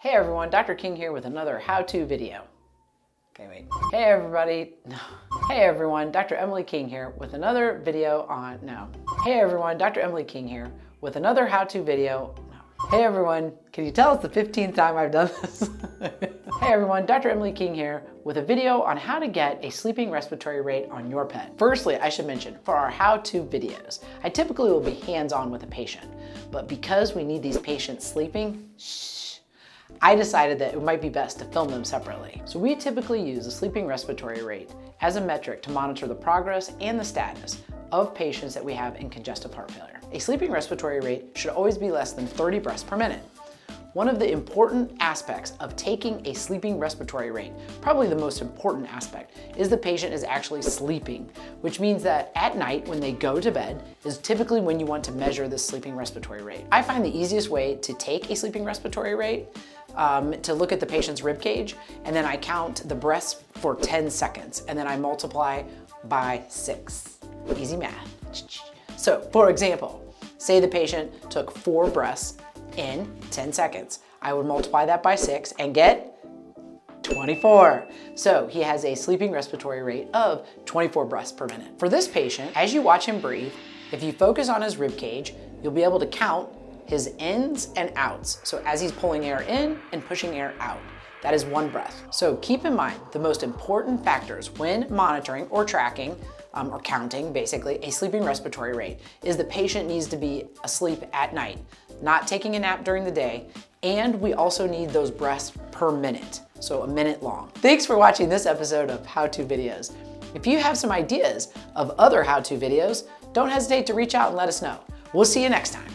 Hey everyone, Dr. King here with another how-to video. Okay, wait. Hey everybody. No. Hey everyone, Dr. Emily King here with another video on, no. Hey everyone, Dr. Emily King here with another how-to video. No. Hey everyone, can you tell it's the 15th time I've done this? hey everyone, Dr. Emily King here with a video on how to get a sleeping respiratory rate on your pet. Firstly, I should mention, for our how-to videos, I typically will be hands-on with a patient, but because we need these patients sleeping, shh, I decided that it might be best to film them separately. So we typically use a sleeping respiratory rate as a metric to monitor the progress and the status of patients that we have in congestive heart failure. A sleeping respiratory rate should always be less than 30 breaths per minute. One of the important aspects of taking a sleeping respiratory rate, probably the most important aspect, is the patient is actually sleeping, which means that at night when they go to bed is typically when you want to measure the sleeping respiratory rate. I find the easiest way to take a sleeping respiratory rate um, to look at the patient's rib cage, and then I count the breaths for 10 seconds, and then I multiply by six. Easy math. So, for example, say the patient took four breaths in 10 seconds. I would multiply that by six and get 24. So he has a sleeping respiratory rate of 24 breaths per minute. For this patient, as you watch him breathe, if you focus on his rib cage, you'll be able to count his ins and outs. So as he's pulling air in and pushing air out. That is one breath. So keep in mind the most important factors when monitoring or tracking um, or counting basically a sleeping respiratory rate is the patient needs to be asleep at night, not taking a nap during the day, and we also need those breaths per minute, so a minute long. Thanks for watching this episode of How-To Videos. If you have some ideas of other how-to videos, don't hesitate to reach out and let us know. We'll see you next time.